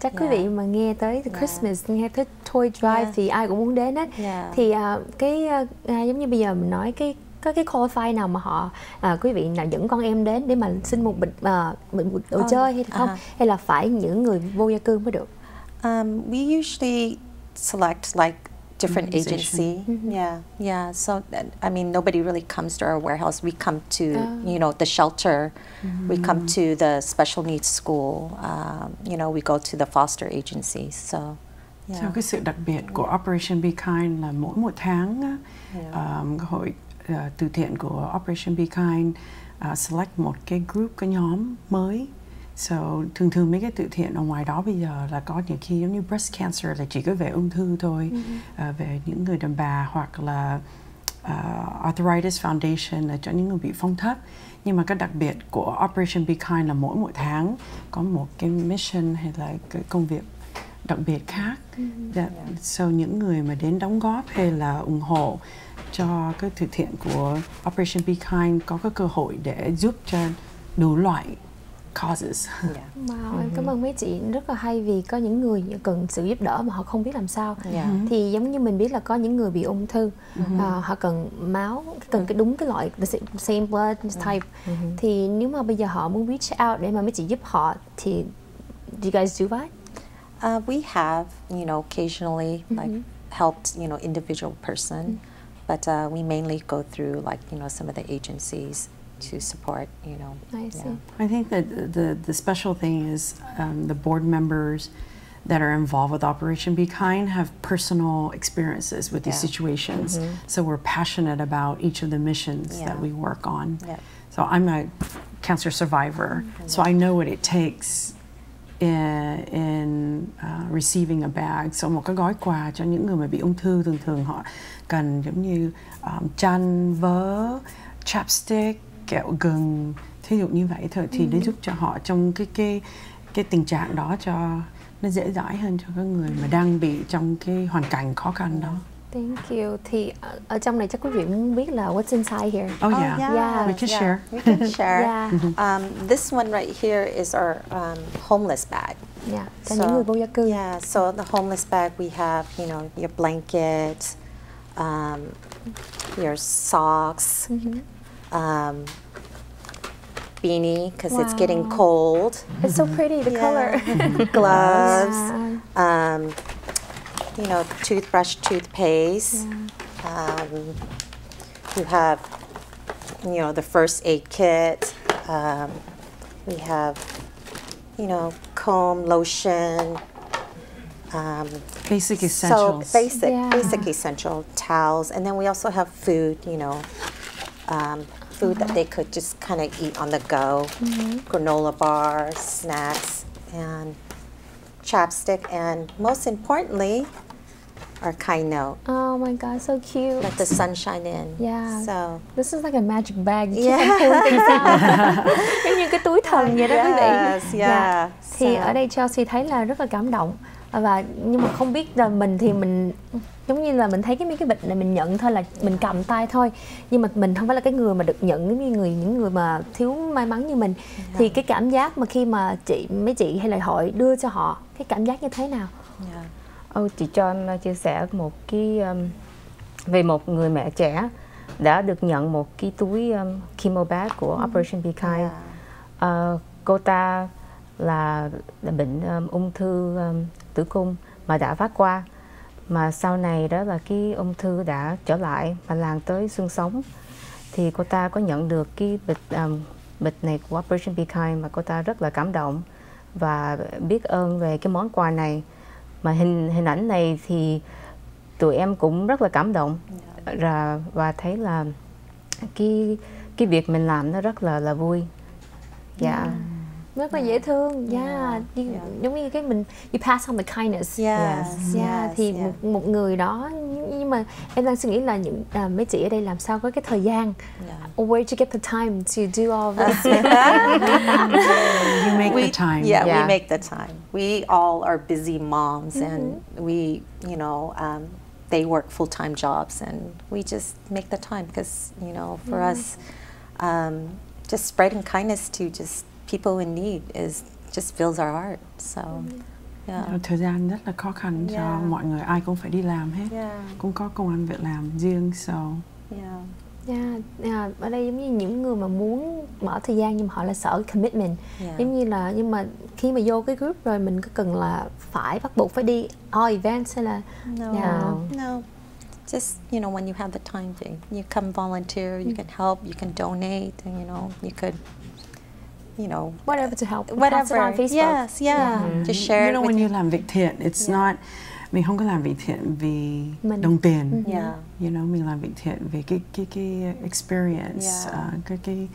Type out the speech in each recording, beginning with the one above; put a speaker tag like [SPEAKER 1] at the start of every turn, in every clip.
[SPEAKER 1] chắc quý
[SPEAKER 2] Yeah.
[SPEAKER 1] vị mà nghe tới
[SPEAKER 2] Yeah.
[SPEAKER 1] Christmas nghe tới Toy Drive
[SPEAKER 2] Yeah.
[SPEAKER 1] thì ai cũng muốn đến hết.
[SPEAKER 2] Yeah.
[SPEAKER 1] Thì à, cái à, giống như bây giờ mình nói cái có cái qualify nào mà họ à, quý vị nào dẫn con em đến để mà xin một bịch à, bịch đồ
[SPEAKER 2] Oh,
[SPEAKER 1] chơi hay không
[SPEAKER 2] uh-huh.
[SPEAKER 1] hay là phải những người vô gia cư mới được
[SPEAKER 2] Um, we usually select like different
[SPEAKER 3] Organization.
[SPEAKER 2] agency. Yeah, yeah. So I mean, nobody really comes to our warehouse. We come to
[SPEAKER 1] Oh.
[SPEAKER 2] you know the shelter. We come to the special needs school. Um, you know, we go to the foster agencies. So yeah.
[SPEAKER 3] Theo cái sự đặc biệt của Operation Be Kind là mỗi một tháng á,
[SPEAKER 2] Yeah.
[SPEAKER 3] um, hội uh, từ thiện của Operation Be Kind uh, select một cái group cái nhóm mới So, thường thường mấy cái từ thiện ở ngoài đó bây giờ là có những khi giống như breast cancer là chỉ có về ung thư thôi. Uh, về những người đàn bà hoặc là uh, Arthritis Foundation là cho những người bị phong thấp. Nhưng mà cái đặc biệt của Operation Be Kind là mỗi mỗi tháng có một cái mission hay là cái công việc đặc biệt khác. That, so những người mà đến đóng góp hay là ủng hộ cho cái từ thiện của Operation Be Kind có cái cơ hội để giúp cho đủ loại causes.
[SPEAKER 2] yeah.
[SPEAKER 1] Wow, em cảm ơn mấy chị rất là hay vì có những người cần sự giúp đỡ mà họ không biết làm sao.
[SPEAKER 2] Yeah.
[SPEAKER 1] Thì giống như mình biết là có những người bị ung thư, à, họ cần máu, cần cái đúng cái loại the same- blood type. Thì nếu mà bây giờ họ muốn reach out để mà mấy chị giúp họ thì do you guys do that?
[SPEAKER 2] Uh, we have, you know, occasionally like helped, you know, individual person, but uh, we mainly go through like, you know, some of the agencies to support, you know.
[SPEAKER 1] I see.
[SPEAKER 2] yeah.
[SPEAKER 3] I think that the the special thing is um, the board members that are involved with Operation Be Kind have personal experiences with these
[SPEAKER 2] Yeah.
[SPEAKER 3] situations, so we're passionate about each of the missions that we work on.
[SPEAKER 2] Yeah.
[SPEAKER 3] So I'm a cancer survivor, so I know what it takes in, in uh, receiving a bag. So một cái gói quà cho những người mà bị ung thư thường thường họ cần giống như um, chăn, vớ, chapstick, kẹo gừng, thí dụ như vậy thôi thì để giúp cho họ trong cái cái cái tình trạng đó cho nó dễ dãi hơn cho các người mà đang bị trong cái hoàn cảnh khó khăn đó.
[SPEAKER 1] Thank you. Thì ở, ở trong này chắc quý vị muốn biết là what's inside here.
[SPEAKER 3] Oh, yeah.
[SPEAKER 1] Yeah.
[SPEAKER 3] We can
[SPEAKER 2] yeah,
[SPEAKER 3] share.
[SPEAKER 2] We can share.
[SPEAKER 1] Yeah.
[SPEAKER 2] um, this one right here is our um, homeless bag.
[SPEAKER 1] Yeah, cho những người vô gia cư.
[SPEAKER 2] Yeah, so the homeless bag we have, you know, your blanket, um, your socks, um, beanie because it's getting cold,
[SPEAKER 1] It's so pretty the color.
[SPEAKER 2] gloves,
[SPEAKER 1] Yeah.
[SPEAKER 2] um, you know, toothbrush, toothpaste. Um, you have, you know, the first aid kit. Um, we have, you know, comb, lotion. Um,
[SPEAKER 3] Basic
[SPEAKER 2] so basic,
[SPEAKER 1] Yeah.
[SPEAKER 2] basic essential towels, and then we also have food. You know, um, food that they could just kind of eat on the go, granola bars, snacks, and chapstick, and most importantly, our kind note.
[SPEAKER 1] Oh my god, so cute.
[SPEAKER 2] Let the sunshine in.
[SPEAKER 1] Yeah.
[SPEAKER 2] So
[SPEAKER 1] This is like a magic bag.
[SPEAKER 2] Yeah.
[SPEAKER 1] không phun tinh. Giống như cái túi thần vậy đó quý vị.
[SPEAKER 2] Yes, yeah.
[SPEAKER 1] Thì
[SPEAKER 2] So-
[SPEAKER 1] ở đây Chelsea thấy là rất là cảm động và nhưng mà không biết là mình thì mình giống như là mình thấy cái mấy cái bịch này mình nhận thôi là mình cầm tay thôi nhưng mà mình không phải là cái người mà được nhận giống như người những người mà thiếu may mắn như mình thì cái cảm giác mà khi mà chị mấy chị hay là hội đưa cho họ cái cảm giác như thế nào
[SPEAKER 2] yeah.
[SPEAKER 4] Ô, chị cho em uh, chia sẻ một cái um, về một người mẹ trẻ đã được nhận một cái túi um, chemo bag của Operation Be Kind.
[SPEAKER 2] Yeah.
[SPEAKER 4] Ờ, cô ta là, là bệnh um, ung thư um, tử cung mà đã phát qua. Mà sau này đó là cái ung thư đã trở lại và lan tới xương sống. Thì cô ta có nhận được cái bịch um, bịch này của Operation Be Kind mà cô ta rất là cảm động và biết ơn về cái món quà này. Mà hình hình ảnh này thì tụi em cũng rất là cảm động. Dạ. Và và thấy là cái cái việc mình làm nó rất là là vui. Dạ.
[SPEAKER 1] dạ rất là dễ thương yeah,
[SPEAKER 2] Yeah,
[SPEAKER 1] như-
[SPEAKER 2] yeah.
[SPEAKER 1] giống như cái mình you pass on the kindness
[SPEAKER 2] Yes,
[SPEAKER 1] yeah,
[SPEAKER 2] yes,
[SPEAKER 1] thì
[SPEAKER 2] yeah.
[SPEAKER 1] một một người đó nhưng mà em đang suy nghĩ là những à, mấy chị ở đây làm sao có cái thời gian
[SPEAKER 2] Yeah.
[SPEAKER 1] where to get the time to do all this
[SPEAKER 3] You make the time.
[SPEAKER 2] Yeah,
[SPEAKER 4] Yeah.
[SPEAKER 2] we make the time. We all are busy moms, and we, you know, um, they work full time jobs, and we just make the time because, you know, for us, um, just spreading kindness to just people in need is just fills our heart. So, Yeah.
[SPEAKER 3] thời gian rất là khó khăn cho
[SPEAKER 2] Yeah.
[SPEAKER 3] mọi người ai cũng phải đi làm hết
[SPEAKER 2] Yeah.
[SPEAKER 3] cũng có công ăn việc làm riêng so
[SPEAKER 2] Yeah.
[SPEAKER 1] Yeah, yeah. ở đây giống như những người mà muốn mở thời gian nhưng mà họ là sợ commitment
[SPEAKER 2] Yeah.
[SPEAKER 1] giống như là nhưng mà khi mà vô cái group rồi mình có cần là phải bắt buộc phải đi all events hay là
[SPEAKER 2] No,
[SPEAKER 1] Yeah.
[SPEAKER 2] no. Just you know, when you have the time to, you come volunteer. You can help. You can donate. And, you know, you could, you know,
[SPEAKER 1] whatever to help
[SPEAKER 2] whatever.
[SPEAKER 1] on Facebook
[SPEAKER 2] Yes, yeah. Just share
[SPEAKER 3] you know when you làm việc thiện it's
[SPEAKER 2] Yeah.
[SPEAKER 3] not mình không có làm việc thiện vì
[SPEAKER 1] Mình.
[SPEAKER 3] đồng tiền
[SPEAKER 2] Yeah.
[SPEAKER 3] you know mình làm việc thiện vì cái cái cái experience
[SPEAKER 2] Yeah.
[SPEAKER 3] uh, cái cái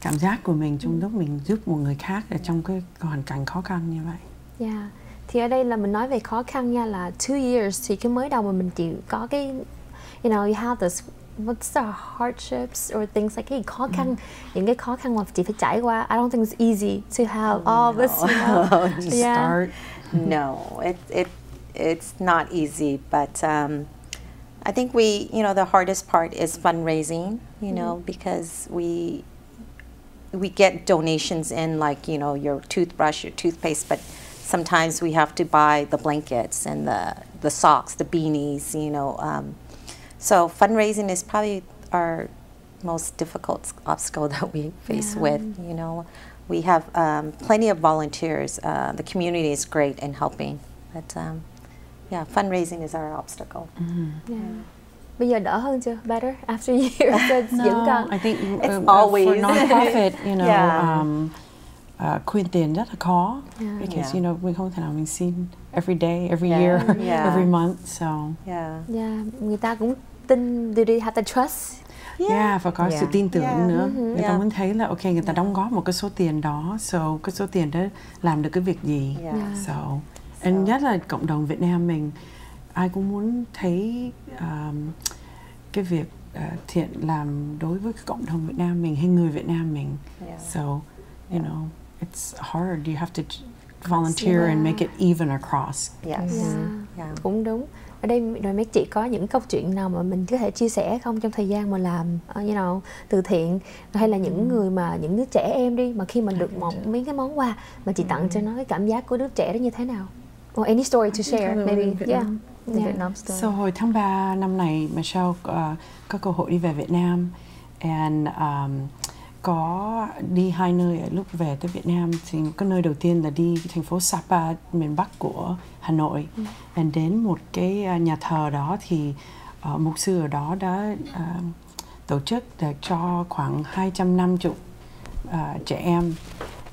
[SPEAKER 3] cảm giác của mình trong lúc mình giúp một người khác ở trong cái hoàn cảnh khó khăn như vậy
[SPEAKER 1] Yeah. Thì ở đây là mình nói về khó khăn nha là two years thì cái mới đầu mà mình chịu có cái you know you have this what's the hardships or things like cái khó khăn những cái khó khăn mà chị phải trải qua I don't think it's easy to have all this you know
[SPEAKER 3] Just
[SPEAKER 1] Yeah.
[SPEAKER 3] start
[SPEAKER 2] no, it it it's not easy, but um, I think we, you know, the hardest part is fundraising. You know, because we we get donations in like you know your toothbrush, your toothpaste, but sometimes we have to buy the blankets and the the socks, the beanies. You know, um, so fundraising is probably our most difficult obstacle that we face
[SPEAKER 1] Yeah.
[SPEAKER 2] with. You know, we have um, plenty of volunteers. Uh, the community is great in helping, but um, yeah, fundraising is our obstacle.
[SPEAKER 1] Yeah. Bây giờ đỡ hơn chưa? Better after years it's vẫn còn
[SPEAKER 3] I think
[SPEAKER 2] It's
[SPEAKER 3] uh,
[SPEAKER 2] always-
[SPEAKER 3] for non-profit you know
[SPEAKER 2] Yeah.
[SPEAKER 3] um, uh, quyên tiền rất là khó
[SPEAKER 1] Yeah.
[SPEAKER 3] because
[SPEAKER 2] Yeah.
[SPEAKER 3] you know mình không thể nào mình xin every day every
[SPEAKER 2] Yeah.
[SPEAKER 3] year
[SPEAKER 2] Yeah.
[SPEAKER 3] every month so
[SPEAKER 2] Yeah.
[SPEAKER 1] yeah. người ta cũng tin do they have the trust
[SPEAKER 3] Yeah, và có
[SPEAKER 4] Yeah.
[SPEAKER 3] sự tin tưởng
[SPEAKER 2] Yeah.
[SPEAKER 3] nữa.
[SPEAKER 1] Mhm.
[SPEAKER 3] Người ta
[SPEAKER 2] Yeah.
[SPEAKER 3] muốn thấy là ok người ta đóng góp một cái số tiền đó, so cái số tiền đó làm được cái việc gì.
[SPEAKER 2] Yeah.
[SPEAKER 1] Yeah.
[SPEAKER 3] So, and nhất là cộng đồng Việt Nam mình, ai cũng muốn thấy um, cái việc uh, thiện làm đối với cộng đồng Việt Nam mình hay người Việt Nam mình.
[SPEAKER 2] Yeah.
[SPEAKER 3] So, you
[SPEAKER 2] Yeah.
[SPEAKER 3] know, it's hard. You have to volunteer and make it even across.
[SPEAKER 2] Yes.
[SPEAKER 1] yeah.
[SPEAKER 2] Yeah.
[SPEAKER 1] cũng đúng ở đây rồi mấy chị có những câu chuyện nào mà mình có thể chia sẻ không trong thời gian mà làm uh, you know, từ thiện hay là những người mà những đứa trẻ em đi mà khi mà được một mấy cái món quà mà chị tặng cho nó cái cảm giác của đứa trẻ đó như thế nào or any story to share maybe yeah yeah.
[SPEAKER 3] So hồi tháng 3 năm này Michelle uh, có cơ hội đi về Việt Nam and um, có đi hai nơi ở lúc về tới Việt Nam thì cái nơi đầu tiên là đi thành phố Sapa miền Bắc của Hà Nội. And đến một cái uh, nhà thờ đó thì uh, mục sư ở đó đã uh, tổ chức để cho khoảng 250 uh, trẻ em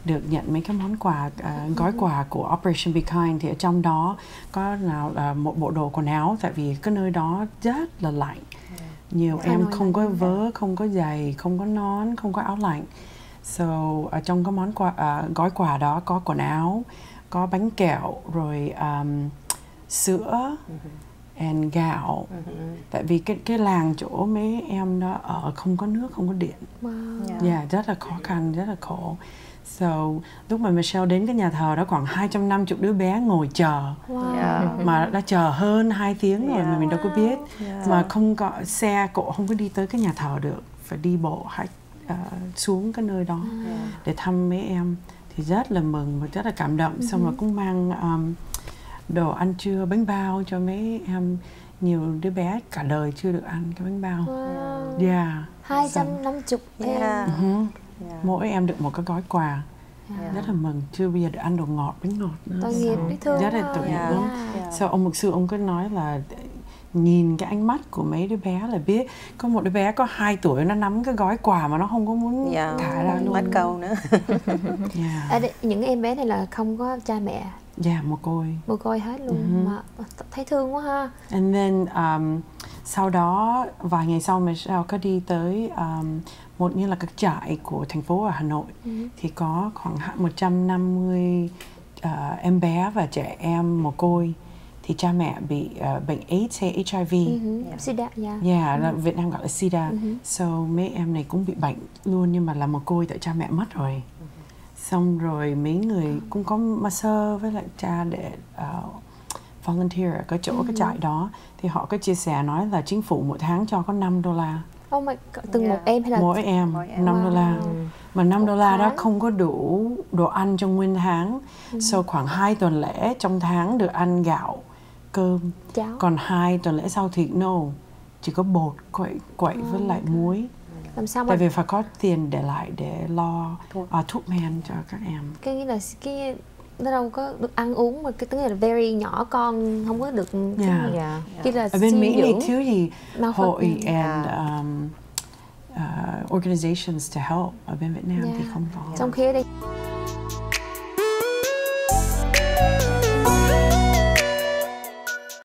[SPEAKER 3] được nhận mấy cái món quà uh, gói quà của Operation Be Kind. Thì ở trong đó có nào là một bộ đồ quần áo tại vì cái nơi đó rất là lạnh nhiều
[SPEAKER 1] Hà
[SPEAKER 3] em
[SPEAKER 1] Nội
[SPEAKER 3] không có vớ không có giày không có nón không có áo lạnh so ở trong cái món quà à, gói quà đó có quần áo có bánh kẹo rồi um, sữa and gạo tại vì cái cái làng chỗ mấy em đó ở không có nước không có điện
[SPEAKER 1] wow.
[SPEAKER 2] Yeah.
[SPEAKER 3] Yeah, rất là khó khăn, rất là khổ. So, lúc mà Michelle đến cái nhà thờ đó khoảng 250 đứa bé ngồi chờ
[SPEAKER 1] Wow.
[SPEAKER 2] Yeah.
[SPEAKER 3] mà đã chờ hơn 2 tiếng rồi mà
[SPEAKER 2] Yeah.
[SPEAKER 3] mình đâu có biết
[SPEAKER 2] Yeah.
[SPEAKER 3] mà không có xe cộ không có đi tới cái nhà thờ được phải đi bộ hike uh, xuống cái nơi đó
[SPEAKER 2] Yeah.
[SPEAKER 3] để thăm mấy em thì rất là mừng và rất là cảm động xong rồi cũng mang um, đồ ăn trưa bánh bao cho mấy em nhiều đứa bé cả đời chưa được ăn cái bánh bao
[SPEAKER 1] Wow.
[SPEAKER 3] yeah
[SPEAKER 1] hai trăm năm chục em
[SPEAKER 2] Yeah.
[SPEAKER 3] Mhm.
[SPEAKER 2] Yeah.
[SPEAKER 3] mỗi em được một cái gói quà
[SPEAKER 1] Yeah.
[SPEAKER 3] rất là mừng chưa bây giờ được ăn đồ ngọt bánh ngọt nữa
[SPEAKER 1] tội nghiệp
[SPEAKER 3] So,
[SPEAKER 1] đấy thương
[SPEAKER 3] rất là tội nghiệp
[SPEAKER 2] Yeah.
[SPEAKER 3] lắm
[SPEAKER 1] Yeah.
[SPEAKER 3] sau ông mục sư ông cứ nói là nhìn cái ánh mắt của mấy đứa bé là biết có một đứa bé có 2 tuổi nó nắm cái gói quà mà nó không có muốn
[SPEAKER 2] Yeah.
[SPEAKER 3] thả ra luôn
[SPEAKER 2] Let go nữa.
[SPEAKER 3] yeah.
[SPEAKER 1] À, những em bé này là không có cha mẹ
[SPEAKER 3] yeah một côi
[SPEAKER 1] mồ côi hết luôn
[SPEAKER 3] Mhm.
[SPEAKER 1] mà thấy thương quá ha
[SPEAKER 3] and then um, sau đó vài ngày sau Michelle có đi tới um, một như là các trại của thành phố ở Hà Nội
[SPEAKER 1] Ừ.
[SPEAKER 3] thì có khoảng hạ- 150 uh, em bé và trẻ em mồ côi thì cha mẹ bị uh, bệnh AIDS hay HIV
[SPEAKER 1] Mhm.
[SPEAKER 2] Yeah.
[SPEAKER 1] Sida, yeah.
[SPEAKER 3] Yeah, là Việt Nam gọi là SIDA.
[SPEAKER 1] Mhm.
[SPEAKER 3] So mấy em này cũng bị bệnh luôn nhưng mà là mồ côi tại cha mẹ mất rồi. Xong rồi mấy người cũng có masseur với lại cha để uh, volunteer ở cái chỗ cái trại đó thì họ có chia sẻ nói là chính phủ mỗi tháng cho có 5 đô la
[SPEAKER 1] Oh my God, từng
[SPEAKER 2] Yeah.
[SPEAKER 1] một em hay là
[SPEAKER 3] mỗi em
[SPEAKER 2] Mỗi em.
[SPEAKER 3] 5 đô la. Mà 5 đô la đó không có đủ đồ ăn trong nguyên tháng sau khoảng 2 tuần lễ trong tháng được ăn gạo cơm.
[SPEAKER 1] Cháo.
[SPEAKER 3] Còn hai tuần lễ sau thì no chỉ có bột quậy quậy với lại muối.
[SPEAKER 1] Làm sao mà
[SPEAKER 3] tại vì phải có tiền để lại để lo à, thuốc men cho các em.
[SPEAKER 1] Cái nghĩa là cái nó đâu có được ăn uống mà cái tức là very nhỏ con không có được cái
[SPEAKER 3] Yeah.
[SPEAKER 1] gì.
[SPEAKER 4] dạ
[SPEAKER 1] Cái là
[SPEAKER 3] ở bên
[SPEAKER 1] suy
[SPEAKER 3] Mỹ này
[SPEAKER 1] dưỡng.
[SPEAKER 3] thiếu gì hội and
[SPEAKER 2] Yeah.
[SPEAKER 3] um, uh, organizations to help ở bên Việt Nam thì
[SPEAKER 1] Yeah.
[SPEAKER 3] không có
[SPEAKER 1] trong khi ở đây